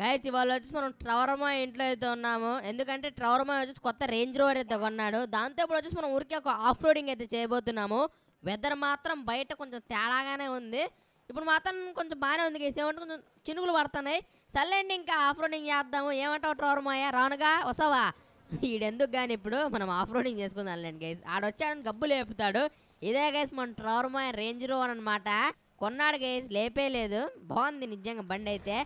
Guys ఇవాళ వచ్చేసి మనం ట్రవర్మా ఇంట్లో అయితే ఉన్నాము. ఎందుకంటే ట్రవర్మా వచ్చేసి కొత్త రేంజ్ రోవర్ అయితే కొన్నాడు. దాంతో ఇప్పుడు వచ్చేసి మనం ఊరికే ఒక ఆఫ్ రోడింగ్ అయితే చేయబోతున్నాము. వెదర్ మాత్రం బయట కొంచెం తేడాగానే ఉంది. ఇప్పుడు మాత్రం కొంచెం బాగానే ఉంది గైస్ ఏమంటే కొంచెం చినుకులు పడుతున్నాయి. సర్లేండి ఇంకా ఆఫ్ రోడింగ్ చేద్దాము. ఏమంటావు ట్రవర్మాయ? రానుగా వస్తావా? ఈడెందుకు కానీ ఇప్పుడు మనం ఆఫ్ రోడింగ్ చేసుకుందాంలేండి గైస్ ఆడొచ్చాడని గబ్బు లేపుతాడు. ఇదే గైస్ మన ట్రవర్మాయ రేంజ్ రోవర్ అనమాట కొన్నాడు గైస్ లేపేలేదు. బాగుంది నిజంగా బండి అయితే.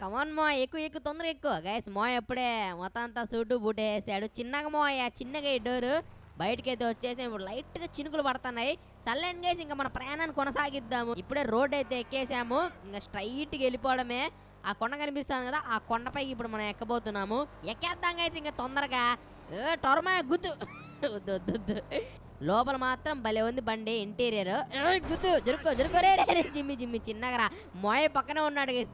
కమాన్ మా ఎక్కువ ఎక్కువ తొందరగా ఎక్కువ. గైస్ మో ఎప్పుడే మొత్తం అంతా సూటు బూట్ వేసాడు. చిన్నగా మా చిన్నగా ఈ డోరు బయటకి అయితే వచ్చేసి ఇప్పుడు లైట్గా చినుకులు పడుతున్నాయి. సల్లెండ్ గైస్ ఇంకా మన ప్రయాణాన్ని కొనసాగిద్దాము. ఇప్పుడే రోడ్ అయితే ఎక్కేసాము. ఇంకా స్ట్రైట్గా వెళ్ళిపోవడమే. ఆ కొండ కనిపిస్తుంది కదా ఆ కొండపైకి ఇప్పుడు మనం ఎక్కబోతున్నాము. ఎక్కేద్దాం గైస్ ఇంకా తొందరగా. టొరమా గుద్దు. వద్దు వద్దు. లోపల మాత్రం భలే ఉంది బండి ఇంటీరియర్. గుద్దు జరుకో జరుకో రే జిమ్మి జిమ్మి చిన్నగా మోయ పక్కనే ఉన్నాడు గైస్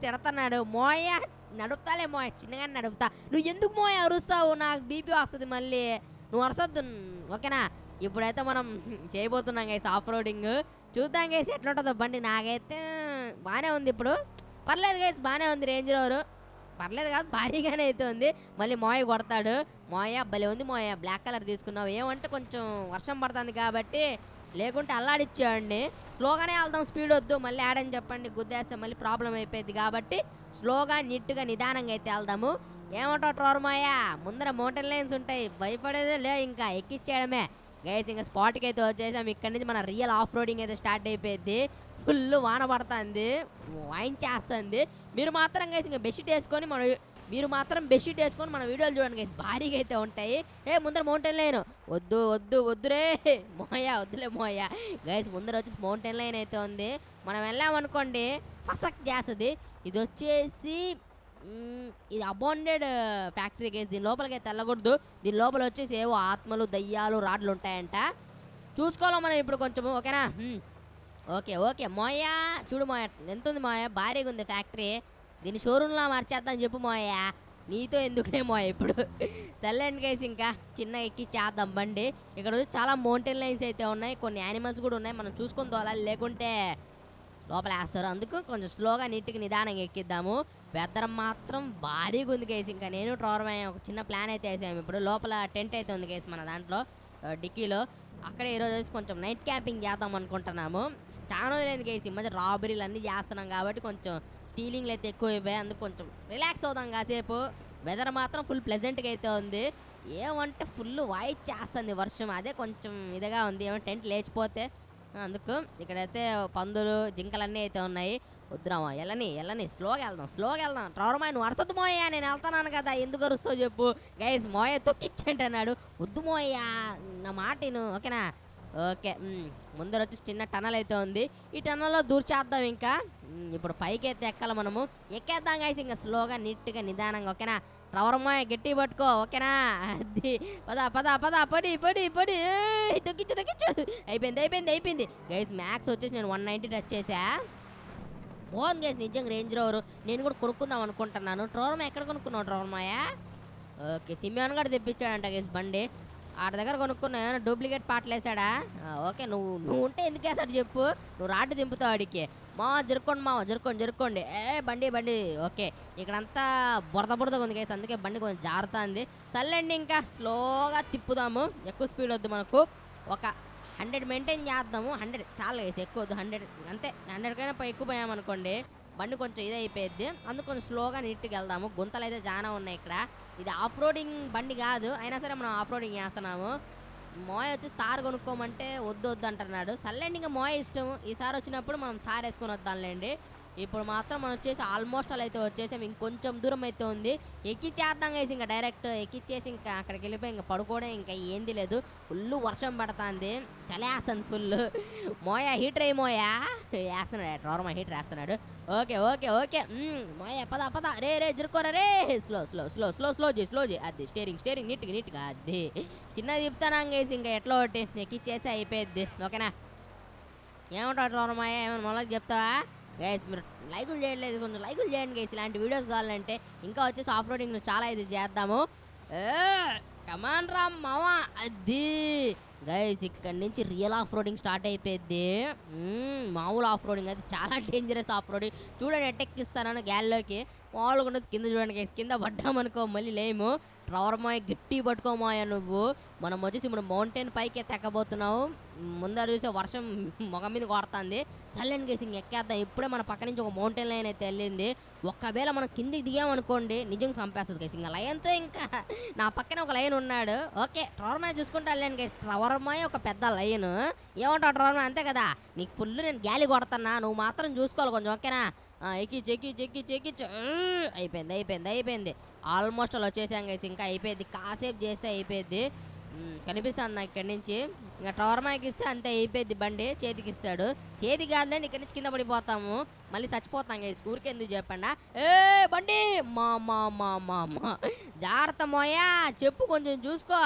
మోయ నడుపుతాలే మోయ చిన్నగా నడుపుతా. నువ్వు ఎందుకు మోయ అరుస్తావు? నాకు బీపీ వస్తుంది మళ్ళీ. నువ్వు అరసొద్దు. ఓకేనా? ఇప్పుడైతే మనం చేయబోతున్నాం గైస్ ఆఫ్ రోడింగ్ చూద్దాం గైస్ ఎట్లుంటుందో బండి. నాకైతే బాగానే ఉంది ఇప్పుడు. పర్లేదు గైస్ బాగానే ఉంది రేంజ్ రోవర్ పర్లేదు కాదు భారీగానే అయితే ఉంది మళ్ళీ మోయ కొడతాడు. మోయ భలే ఉంది మోయ. బ్లాక్ కలర్ తీసుకున్నావు. ఏమంటే కొంచెం వర్షం పడుతుంది కాబట్టి లేకుంటే అల్లాడిచ్చాడండి స్లోగానే వెళ్దాం స్పీడ్ వద్దు. మళ్ళీ ఆడని చెప్పండి. గుద్దేస్తే మళ్ళీ ప్రాబ్లం అయిపోయింది కాబట్టి స్లోగా నీట్గా నిదానంగా అయితే వెళ్దాము. ఏమంటావు ట్రోర్మాయ ముందర మౌంటైన్ లైన్స్ ఉంటాయి. భయపడేదే లే ఇంకా. ఎక్కిచ్చేయడమే. గైస్ ఇంకా స్పాట్కి అయితే వచ్చేసాం. ఇక్కడ నుంచి మన రియల్ ఆఫ్ రోడింగ్ అయితే స్టార్ట్ అయిపోయింది. ఫుల్ వాన పడుతుంది. వాయించేస్తుంది మీరు మాత్రం గైస్ ఇంకా బెడ్షీట్ వేసుకొని మనం మీరు మాత్రం బెడ్షీట్ వేసుకొని మన వీడియోలు చూడండి గైస్ భారీగా అయితే ఉంటాయి. ఏ ముందర మౌంటైన్ లైన్ వద్దు వద్దు వద్దురే. మోయా వద్దులే మోయా. గైస్ ముందర వచ్చేసి మౌంటైన్ లైన్ అయితే ఉంది. మనం వెళ్ళామనుకోండి ఫసక్ చేస్తుంది ఇది వచ్చేసి ఇది అబాండెడ్ ఫ్యాక్టరీ గైస్ దీని లోపలికి అయితే వెళ్ళకూడదు. దీని లోపల వచ్చేసి ఏవో ఆత్మలు దయ్యాలు రాడ్లు ఉంటాయంట. చూసుకోవాలి మనం ఇప్పుడు కొంచెము ఓకేనా? Okay okay. మోయా చూడు మోయ ఎంత ఉంది మోయ భారీగా ఉంది ఫ్యాక్టరీ. దీన్ని షోరూంలో మార్చేద్దాం చెప్పు మోయా నీతో ఎందుకులే మోయ ఇప్పుడు? సర్లేండి గైస్ ఇంకా. చిన్న ఎక్కి చేద్దాం బండి. ఇక్కడ వచ్చి చాలా మౌంటైన్ లైన్స్ అయితే ఉన్నాయి. కొన్ని యానిమల్స్ కూడా ఉన్నాయి. మనం చూసుకొని తోలాలి. లేకుంటే లోపల వేస్తారు. అందుకు కొంచెం స్లోగా నీట్గా నిదానంగా ఎక్కిద్దాము. వెదర్ మాత్రం భారీగా ఉంది కేసు ఇంకా నేను ట్రోరమై ఒక చిన్న ప్లాన్ అయితే వేసాము. ఇప్పుడు లోపల టెంట్ అయితే ఉంది కేసు మన దాంట్లో. డిక్కీలో. అక్కడ ఈరోజు వచ్చి కొంచెం నైట్ క్యాంపింగ్ చేద్దాం అనుకుంటున్నాము. చాలా రోజులైంది కేసు మధ్య రాబరీలు అన్నీ చేస్తున్నాం కాబట్టి కొంచెం స్టీలింగ్లు అయితే ఎక్కువ అయిపోయాయి అందుకు కొంచెం రిలాక్స్ అవుదాం కాసేపు. వెదర్ మాత్రం ఫుల్ ప్లెజెంట్గా అయితే ఉంది. ఏమంటే ఫుల్ వాయిస్ చేస్తుంది వర్షం. అదే కొంచెం ఇదిగా ఉంది. ఏమంటే టెంట్ లేచిపోతే అందుకు ఇక్కడైతే పందులు జింకలన్నీ అయితే ఉన్నాయి. వద్దురామా ఎల్లని ఎల్లని స్లోగా వెళ్దాం స్లోగా వెళ్దాం. ట్రవరమాయ నువ్వు అరసద్దు మోయా నేను వెళ్తాను కదా ఎందుకు అరుస్తావు చెప్పు. గైస్ మోయ తొక్కిచ్చండి అన్నాడు వద్దు మోయా నా మాట ఓకేనా? ఓకే ముందర వచ్చి చిన్న టనల్ అయితే ఉంది. ఈ టనల్లో దూర్చేద్దాం ఇంకా. ఇప్పుడు పైకి అయితే ఎక్కాలి మనము. ఎక్కేద్దాం గైస్ ఇంకా స్లోగా నీట్గా నిదానంగా ఓకేనా? ట్రవర్మాయ గట్టి పట్టుకో ఓకేనా? అది పద పద పద పడి పడి పడి. ఏయ్, తొక్కించు అయిపోయింది అయిపోయింది అయిపోయింది. గైస్ మ్యాక్స్ వచ్చేసి నేను వన్ నైంటీ టచ్ చేసా. బాగుంది గైస్ నిజంగా రేంజ్ రోవర్ నేను కూడా కొనుక్కుందాం అనుకుంటున్నాను. ట్రోర్మా ఎక్కడ కొనుక్కున్నావు ట్రోర్మాయా ఓకే సిమియాన్ కూడా తెప్పించాడంట గైస్ బండి. ఆడ దగ్గర కొనుక్కున్నా ఏమైనా డూప్లికేట్ పాటలు వేసాడా ఓకే నువ్వు నువ్వు ఉంటే ఎందుకు వేసాడు చెప్పు. నువ్వు రాడ్డు దింపుతావు వాడికి మా జరుక్కోండి మా జరుక్కోండి జరుక్కోండి. ఏ బండి బండి. ఓకే ఇక్కడంతా బురద బురదగా ఉంది కేసు అందుకే బండి కొంచెం జారుతుంది. సర్లేండి ఇంకా స్లోగా తిప్పుదాము. ఎక్కువ స్పీడ్ వద్దు మనకు. ఒక హండ్రెడ్ మెయింటైన్ చేద్దాము. హండ్రెడ్ చాలా వేసి ఎక్కువ వద్దు. హండ్రెడ్ అంతే. హండ్రెడ్ కైనా ఎక్కువ పోయామనుకోండి బండి కొంచెం ఇది అందుకు కొంచెం స్లోగా నీట్గా వెళ్దాము. గుంతలు అయితే చాలా ఉన్నాయి ఇక్కడ. ఇది ఆఫ్ రోడింగ్ బండి కాదు. అయినా సరే మనం ఆఫ్ రోడింగ్ చేస్తున్నాము. మోయ వచ్చి తార్ కొనుక్కోమంటే వద్దు వద్దు అంటున్నాడు. సర్లేండి ఇంకా మోయ ఇష్టం. ఈసారి వచ్చినప్పుడు మనం తార్ వేసుకొని వద్దాంలేండి. ఇప్పుడు మాత్రం మనం వచ్చేసి ఆల్మోస్ట్ అలా అయితే వచ్చేసాం. ఇంకొంచెం దూరం అయితే ఉంది. ఎక్కిచ్చేద్దాం గైస్ ఇంకా డైరెక్ట్ ఎక్కిచ్చేసి ఇంకా అక్కడికి వెళ్ళిపోయి ఇంకా పడుకోవడం ఇంకా ఏంది లేదు. ఫుల్ వర్షం పడుతుంది. చలేస్తుంది ఫుల్ మోయా హీటర్ అయ్యి మోయా? వేస్తున్నాడు రోరమా హీటర్ వేస్తున్నాడు. Okay okay okay. మోయా పద పద. రే రే జరుకోరా రే. Slow slow slow slow slow G slow జీ. అది స్టేరింగ్ స్టేరింగ్ నీట్గా నీట్గా అది. చిన్నది చెప్తాను ఇంకా ఎట్లా ఒకటి ఎక్కిచ్చేస్తే అయిపోయింది ఓకేనా? ఏమంటాడు రోరమాయ ఏమైనా మొలకి చెప్తావా? గైస్ మీరు లైకులు చేయలేదు కొంచెం లైకులు చేయండి గైస్ ఇలాంటి వీడియోస్ కావాలంటే ఇంకా వచ్చేసి ఆఫ్ రోడింగ్ చాలా ఇది చేద్దాము. కమాన్ రా మావా అది. గైస్ ఇక్కడ నుంచి రియల్ ఆఫ్ రోడింగ్ స్టార్ట్ అయిపోయింది మామూలు ఆఫ్ రోడింగ్ అది చాలా డేంజరస్ ఆఫ్ రోడింగ్ చూడండి ఎట్టెక్కిస్తానని గ్యాల్లోకి మామూలుగా కింద చూడండి గైస్ కింద పడ్డామనుకో మళ్ళీ లేము. ట్రవర్మాయ గట్టి పట్టుకోమాయ నువ్వు. మనం వచ్చేసి ఇప్పుడు మౌంటైన్ పైకి ఎక్కబోతున్నావు ముందర చూసే వర్షం మొగం మీద కొడుతుంది. చల్లని గేసి ఇంక ఎక్కేద్దాం. ఇప్పుడే మన పక్క నుంచి ఒక మౌంటైన్ లైన్ అయితే వెళ్ళింది. ఒక్కవేళ మనం కిందికి దిగామనుకోండి నిజంగా చంపేస్తుంది గేసి ఇంకా లైన్తో ఇంకా నా పక్కన ఒక లైన్ ఉన్నాడు. ఓకే ట్రవర్మాయ చూసుకుంటా వెళ్ళాను గేసి ట్రవర్మాయ ఒక పెద్ద లైన్ ఏమంటావు ట్రవర్మాయ అంతే కదా. నీకు ఫుల్ నేను గాలి కొడతానా నువ్వు మాత్రం చూసుకోవాలి కొంచెం ఓకేనా? ఆ, చెక్కి చెక్కి చెక్కి అయిపోయింది అయిపోయింది అయిపోయింది. ఆల్మోస్ట్ అలా వచ్చేసాం గైస్ ఇంకా అయిపోయింది. కాసేపు చేస్తే అయిపోయింది. కనిపిస్తుంది నాకు ఇక్కడి నుంచి. ఇంకా టవర్మాకి ఇస్తే అంతే అయిపోయింది బండి చేతికి ఇస్తాడు. చేతి కాదులేండి ఇక్కడి నుంచి కింద పడిపోతాము. మళ్ళీ చచ్చిపోతాం గైస్ స్కూర్కి ఎందుకు చెప్పండి? ఏ బండి! మా మా మా మా మా. జాగ్రత్త మోయా చెప్పు కొంచెం చూసుకో.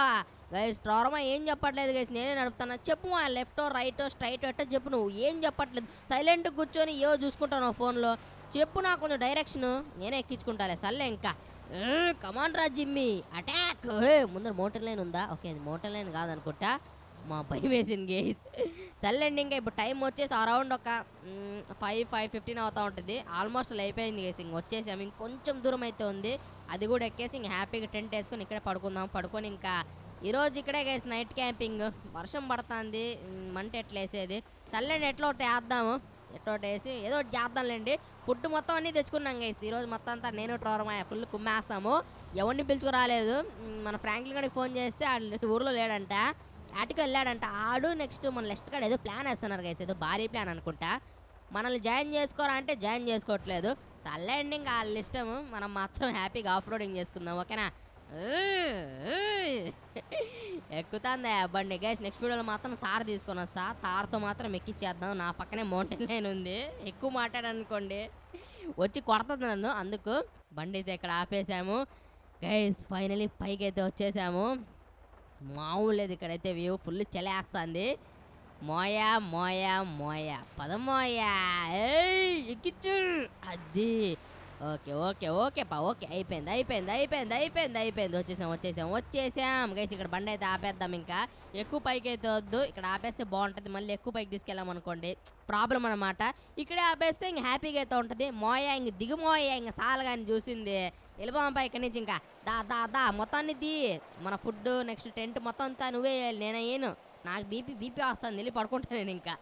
గైస్ టవర్మా ఏం చెప్పట్లేదు గైస్ నేనే నడుపుతాను చెప్పు లెఫ్ట్ రైట్ స్ట్రైట్ అట్ట చెప్పు నువ్వు. ఏం చెప్పట్లేదు. సైలెంట్ కూర్చొని ఏవో చూసుకుంటాను ఫోన్లో. చెప్పు నాకు కొంచెం డైరెక్షన్ నేనే ఎక్కించుకుంటాలే. సర్లే ఇంకా. కమాన్ రా జిమ్మి. అటాక్ ముందర మోటార్ లైన్ ఉందా? ఓకే అది మోటర్ లైన్ కాదనుకుంటా. మా భయం వేసింది గేస్ సర్లేండి ఇంకా ఇప్పుడు టైం వచ్చేసి అరౌండ్ ఒక ఫైవ్ ఫైవ్ ఫిఫ్టీన్ అవుతా ఉంటుంది. ఆల్మోస్ట్ అయిపోయింది గేస్ ఇంక వచ్చేసాము. ఇంకొంచెం దూరం అయితే ఉంది. అది కూడా ఎక్కేసి ఇంక హ్యాపీగా టెంట్ వేసుకొని ఇక్కడే పడుకుందాం. పడుకొని ఇంకా ఈరోజు ఇక్కడే గేస్ నైట్ క్యాంపింగ్ వర్షం పడుతుంది. మంట ఎట్లా వేసేది? సర్లేండి ఎట్లా ఒకటి వేద్దాము. ఎట్లా వేసి ఏదో ఒకటి చేద్దాంలేండి. ఫుడ్ మొత్తం అన్నీ తెచ్చుకున్నాం గైస్. ఈరోజు మొత్తం అంతా నేను ట్రోరమాయ ఫుల్ కుమ్మేస్తాము. ఎవరిని పిలుచుకురాలేదు మన ఫ్రాంక్లిన్ గడికి ఫోన్ చేస్తే ఆడు ఊర్లో లేడంట. ఆటికి వెళ్ళాడంట. ఆడు నెక్స్ట్ మన లెస్ట్ కాడ ఏదో ప్లాన్ వేస్తున్నారు గైస్. ఏదో భారీ ప్లాన్ అనుకుంటా. మనల్ని జాయిన్ చేసుకోరా అంటే జాయిన్ చేసుకోవట్లేదు. చల్లండి ఇంకా వాళ్ళ ఇష్టము. మనం మాత్రం హ్యాపీగా ఆఫ్ రోడింగ్ చేసుకుందాం. ఓకేనా? ఎక్కుతాందా? బండి గైస్ నెక్స్ట్ వీడియోలో మాత్రం తార్ తీసుకొని వస్తా తార్తో మాత్రం ఎక్కిచ్చేద్దాం. నా పక్కనే మౌంటైన్ లైన్ ఉంది. ఎక్కువ మాట్లాడనుకోండి. వచ్చి కొడుతుంది నన్ను. అందుకు బండి అయితే ఇక్కడ ఆపేసాము. గైస్ ఫైనలీ పైకి అయితే వచ్చేసాము. మామూలు లేదు ఇక్కడైతే వ్యూ ఫుల్ చలేస్తుంది. మోయా మోయా మోయా. పద మోయా. ఏయ్ ఎక్కిచ్చు. అది. ఓకే ఓకే ఓకే పా ఓకే అయిపోయింది అయిపోయింది అయిపోయింది అయిపోయింది అయిపోయింది వచ్చేసాం వచ్చేసాం వచ్చేసాం గైస్ ఇక్కడ బండి అయితే ఆపేద్దాం ఇంకా ఎక్కువ పైకి అయితే వద్దు ఇక్కడ ఆపేస్తే బాగుంటుంది మళ్ళీ ఎక్కువ పైకి తీసుకెళ్ళాం అనుకోండి ప్రాబ్లం అనమాట ఇక్కడే ఆపేస్తే ఇంక హ్యాపీగా అయితే ఉంటుంది మోయా ఇంక దిగు మోయా ఇంక సాలుగా అని చూసింది వెళ్ళిపోమా ఇక్కడి నుంచి ఇంకా దా దా దా మొత్తాన్ని ది మన ఫుడ్ నెక్స్ట్ టెంట్ మొత్తం అంతా నువ్వే వేయాలి నేనే ఏను నాకు బీపీ బీపీ వస్తుంది వెళ్ళి పడుకుంటాను నేను ఇంకా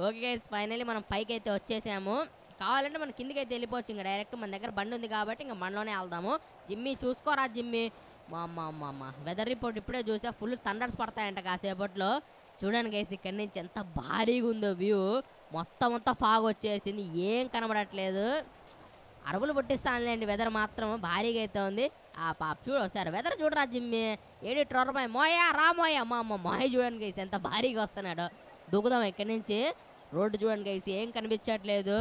ఓకే గైస్ ఫైనలీ మనం పైకి అయితే వచ్చేసాము కావాలంటే మనం కిందకి అయితే వెళ్ళిపోవచ్చు. ఇంకా డైరెక్ట్ మన దగ్గర బండి ఉంది కాబట్టి ఇంకా మనలోనే వెళ్దాము. జిమ్మి చూసుకోరా జిమ్మి? మా అమ్మ అమ్మ అమ్మ వెదర్ రిపోర్ట్ ఇప్పుడే చూసా. ఫుల్ థండర్స్ పడతాయంట కాసేపట్లో. చూడండి గైస్ ఇక్కడి నుంచి ఎంత భారీగా ఉందో వ్యూ. మొత్తం అంతా ఫాగ్ వచ్చేసింది. ఏం కనబడట్లేదు. అరుపులు పుట్టిస్తానులేండి. వెదర్ మాత్రం భారీగా అయితే ఉంది. ఆ పాప చూడు ఒకసారి. వెదర్ చూడరా జిమ్మి? ఏడి ట్రొరమాయ్? మోయా రా మోయా. మా అమ్మ మోయ చూడండి గైస్ ఎంత భారీగా వస్తున్నాడు. దూకుదాం ఇక్కడి నుంచి. రోడ్డు చూడండి గైస్ ఏం కనిపించట్లేదు.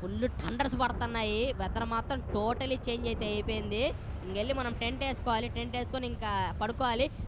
ఫుల్ టండర్స్ పడుతున్నాయి. వెదర్ మాత్రం టోటలీ చేంజ్ అయితే అయిపోయింది. ఇంకెళ్ళి మనం టెంట్ వేసుకోవాలి. టెంట్ వేసుకొని ఇంకా పడుకోవాలి.